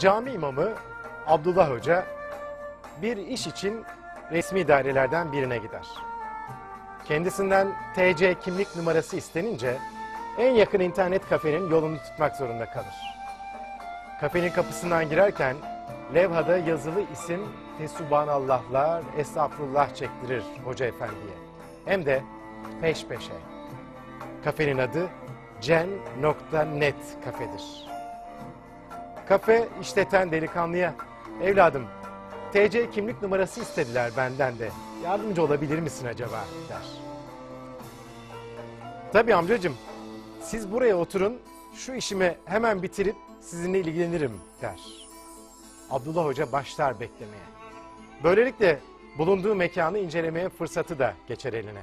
Cami imamı Abdullah Hoca bir iş için resmi dairelerden birine gider. Kendisinden TC kimlik numarası istenince en yakın internet kafenin yolunu tutmak zorunda kalır. Kafenin kapısından girerken levhada yazılı isim Fesubhanallahlar, Estağfurullah çektirir Hoca Efendi'ye. Hem de peş peşe. Kafenin adı cen.net kafedir. Kafe işleten delikanlıya, evladım TC kimlik numarası istediler benden de. Yardımcı olabilir misin acaba der. Tabii amcacığım siz buraya oturun şu işimi hemen bitirip sizinle ilgilenirim der. Abdullah Hoca başlar beklemeye. Böylelikle bulunduğu mekanı incelemeye fırsatı da geçer eline.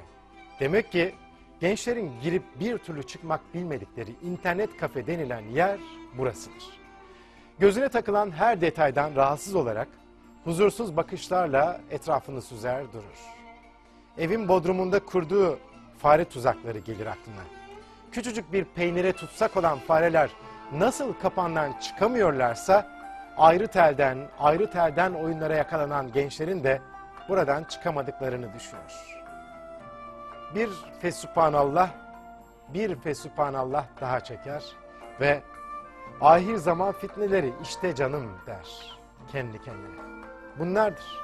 Demek ki gençlerin girip bir türlü çıkmak bilmedikleri internet kafe denilen yer burasıdır. Gözüne takılan her detaydan rahatsız olarak huzursuz bakışlarla etrafını süzer durur. Evin bodrumunda kurduğu fare tuzakları gelir aklına. Küçücük bir peynire tutsak olan fareler nasıl kapandan çıkamıyorlarsa ayrı telden, ayrı telden oyunlara yakalanan gençlerin de buradan çıkamadıklarını düşünür. Bir fesubhanallah, bir fesubhanallah daha çeker ve ahir zaman fitneleri işte canım der kendi kendine. Bunlardır.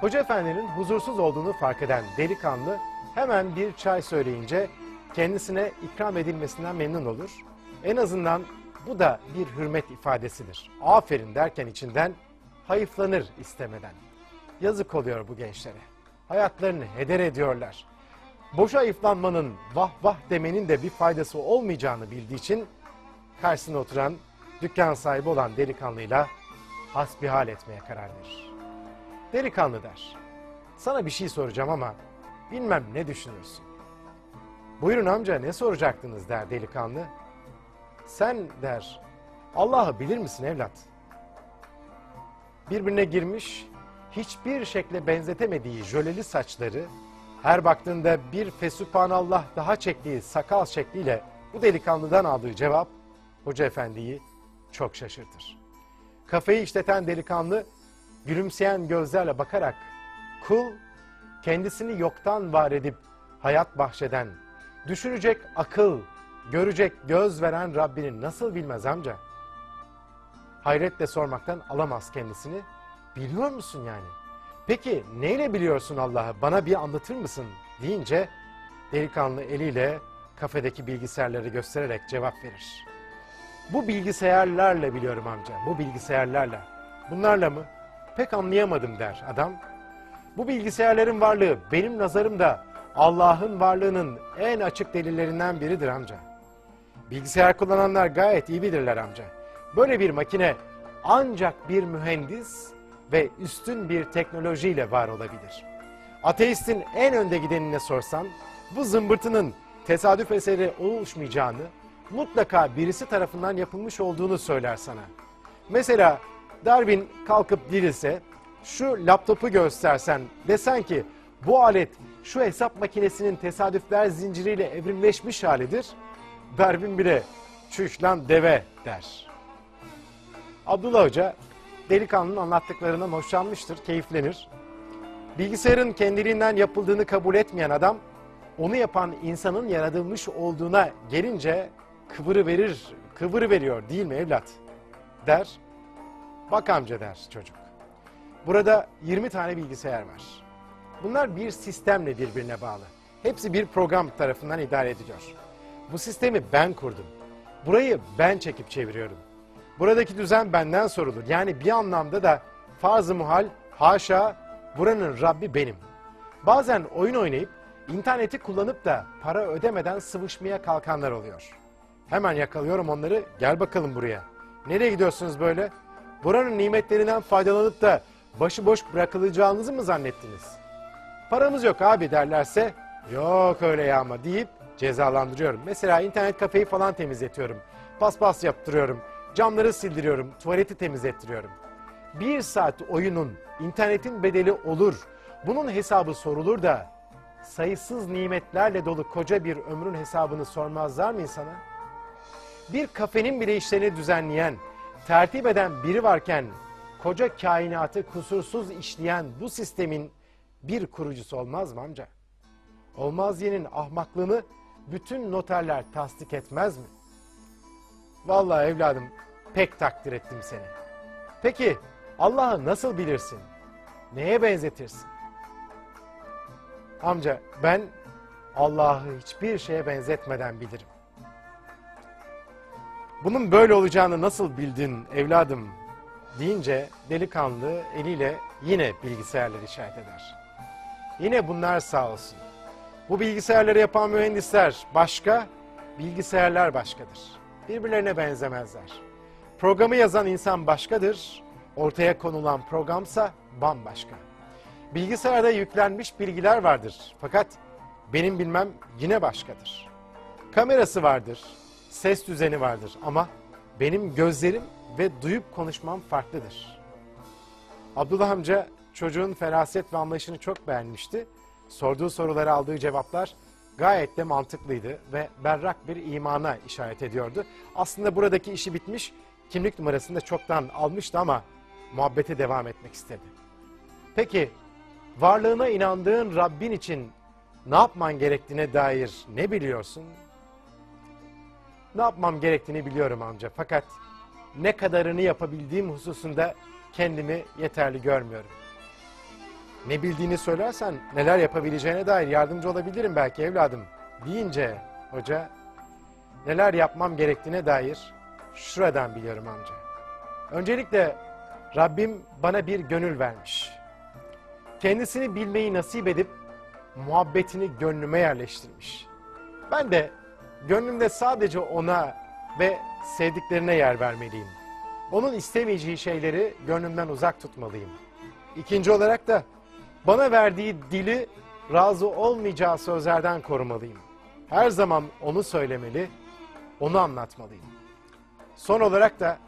Hoca efendinin huzursuz olduğunu fark eden delikanlı hemen bir çay söyleyince kendisine ikram edilmesinden memnun olur. En azından bu da bir hürmet ifadesidir. Aferin derken içinden hayıflanır istemeden. Yazık oluyor bu gençlere. Hayatlarını heder ediyorlar. Boşa hayıflanmanın, vah vah demenin de bir faydası olmayacağını bildiği için karşısına oturan dükkan sahibi olan delikanlıyla hasbihal etmeye karar verir. Delikanlı der. Sana bir şey soracağım ama bilmem ne düşünürsün. Buyurun amca ne soracaktınız der delikanlı. Sen der Allah'ı bilir misin evlat? Birbirine girmiş hiçbir şekle benzetemediği jöleli saçları her baktığında bir fesubhanallah daha çektiği sakal şekliyle bu delikanlıdan aldığı cevap Hoca Efendi'yi çok şaşırtır. Kafeyi işleten delikanlı gülümseyen gözlerle bakarak kul kendisini yoktan var edip hayat bahşeden, düşünecek akıl, görecek göz veren Rabbini nasıl bilmez amca? Hayretle sormaktan alamaz kendisini. Biliyor musun yani? Peki neyle biliyorsun Allah'ı bana bir anlatır mısın deyince delikanlı eliyle kafedeki bilgisayarları göstererek cevap verir. Bu bilgisayarlarla biliyorum amca, bu bilgisayarlarla. Bunlarla mı? Pek anlayamadım der adam. Bu bilgisayarların varlığı benim nazarımda Allah'ın varlığının en açık delillerinden biridir amca. Bilgisayar kullananlar gayet iyi bilirler amca. Böyle bir makine ancak bir mühendis ve üstün bir teknolojiyle var olabilir. Ateistin en önde gidenine sorsan bu zımbırtının tesadüf eseri oluşmayacağını, mutlaka birisi tarafından yapılmış olduğunu söyler sana. Mesela Darwin kalkıp dirilse, şu laptopu göstersen, desen ki bu alet şu hesap makinesinin tesadüfler zinciriyle evrimleşmiş halidir. Darwin bile çüş lan deve der. Abdullah Hoca delikanlının anlattıklarından hoşlanmıştır, keyiflenir. Bilgisayarın kendiliğinden yapıldığını kabul etmeyen adam, onu yapan insanın yaratılmış olduğuna gelince kıvırı verir, kıvırı veriyor değil mi evlat? Der. Bak amca der çocuk. Burada 20 tane bilgisayar var. Bunlar bir sistemle birbirine bağlı. Hepsi bir program tarafından idare ediliyor. Bu sistemi ben kurdum. Burayı ben çekip çeviriyorum. Buradaki düzen benden sorulur. Yani bir anlamda da farz-ı muhal, haşa, buranın Rabbi benim. Bazen oyun oynayıp interneti kullanıp da para ödemeden sıvışmaya kalkanlar oluyor. Hemen yakalıyorum onları, gel bakalım buraya. Nereye gidiyorsunuz böyle? Buranın nimetlerinden faydalanıp da başıboş bırakılacağınızı mı zannettiniz? Paramız yok abi derlerse, yok öyle ya ama deyip cezalandırıyorum. Mesela internet kafeyi falan temizletiyorum. Paspas yaptırıyorum. Camları sildiriyorum. Tuvaleti temizlettiriyorum. Bir saat oyunun, internetin bedeli olur. Bunun hesabı sorulur da sayısız nimetlerle dolu koca bir ömrün hesabını sormazlar mı insana? Bir kafenin bile işlerini düzenleyen, tertip eden biri varken koca kainatı kusursuz işleyen bu sistemin bir kurucusu olmaz mı amca? Olmazye'nin ahmaklığını bütün noterler tasdik etmez mi? Vallahi evladım pek takdir ettim seni. Peki Allah'ı nasıl bilirsin? Neye benzetirsin? Amca ben Allah'ı hiçbir şeye benzetmeden bilirim. Bunun böyle olacağını nasıl bildin evladım deyince delikanlı eliyle yine bilgisayarları işaret eder. Yine bunlar sağ olsun. Bu bilgisayarları yapan mühendisler başka, bilgisayarlar başkadır. Birbirlerine benzemezler. Programı yazan insan başkadır, ortaya konulan programsa bambaşka. Bilgisayarda yüklenmiş bilgiler vardır fakat benim bilmem yine başkadır. Kamerası vardır, ses düzeni vardır ama benim gözlerim ve duyup konuşmam farklıdır. Abdullah amca çocuğun feraset ve anlayışını çok beğenmişti. Sorduğu sorulara aldığı cevaplar gayet de mantıklıydı ve berrak bir imana işaret ediyordu. Aslında buradaki işi bitmiş, kimlik numarasını da çoktan almıştı ama muhabbete devam etmek istedi. Peki varlığına inandığın Rabbin için ne yapman gerektiğine dair ne biliyorsun? Ne yapmam gerektiğini biliyorum amca fakat ne kadarını yapabildiğim hususunda kendimi yeterli görmüyorum. Ne bildiğini söylersen neler yapabileceğine dair yardımcı olabilirim belki evladım deyince hoca neler yapmam gerektiğine dair şuradan biliyorum amca. Öncelikle Rabbim bana bir gönül vermiş. Kendisini bilmeyi nasip edip muhabbetini gönlüme yerleştirmiş. Ben de gönlümde sadece ona ve sevdiklerine yer vermeliyim. Onun istemeyeceği şeyleri gönlümden uzak tutmalıyım. İkinci olarak da bana verdiği dili razı olmayacağı sözlerden korumalıyım. Her zaman onu söylemeli, onu anlatmalıyım. Son olarak da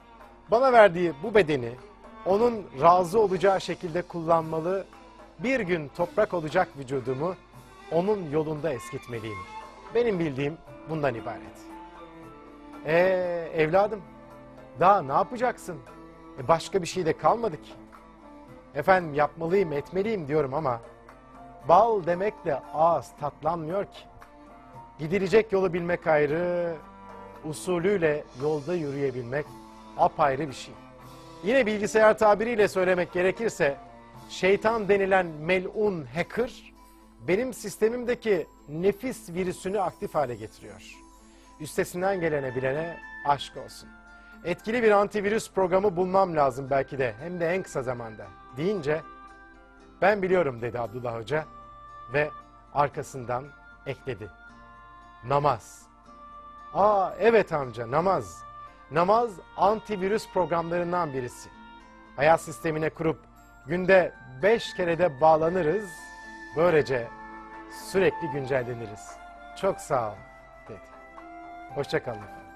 bana verdiği bu bedeni onun razı olacağı şekilde kullanmalı, bir gün toprak olacak vücudumu onun yolunda eskitmeliyim. Benim bildiğim bundan ibaret. Ee evladım, daha ne yapacaksın? E başka bir şey de kalmadı ki. Efendim yapmalıyım, etmeliyim diyorum ama bal demekle ağız tatlanmıyor ki. Gidilecek yolu bilmek ayrı, usulüyle yolda yürüyebilmek apayrı bir şey. Yine bilgisayar tabiriyle söylemek gerekirse şeytan denilen melun hacker benim sistemimdeki nefis virüsünü aktif hale getiriyor. Üstesinden gelene bilene aşk olsun. Etkili bir antivirüs programı bulmam lazım belki de hem de en kısa zamanda deyince ben biliyorum dedi Abdullah Hoca ve arkasından ekledi. Namaz. Aa evet amca namaz. Namaz antivirüs programlarından birisi. Hayat sistemine kurup günde beş kere de bağlanırız. Böylece sürekli güncelleniriz. Çok sağ ol dedi. Hoşçakalın.